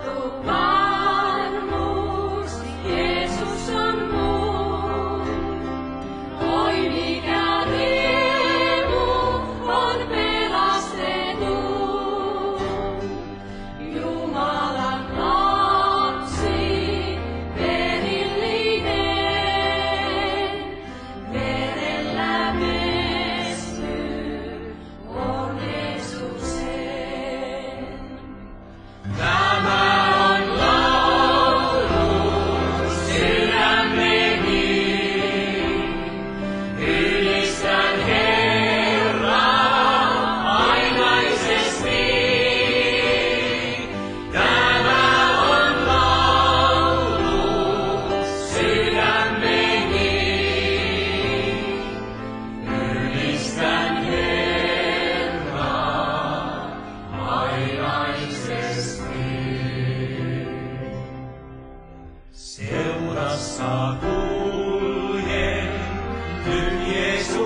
satu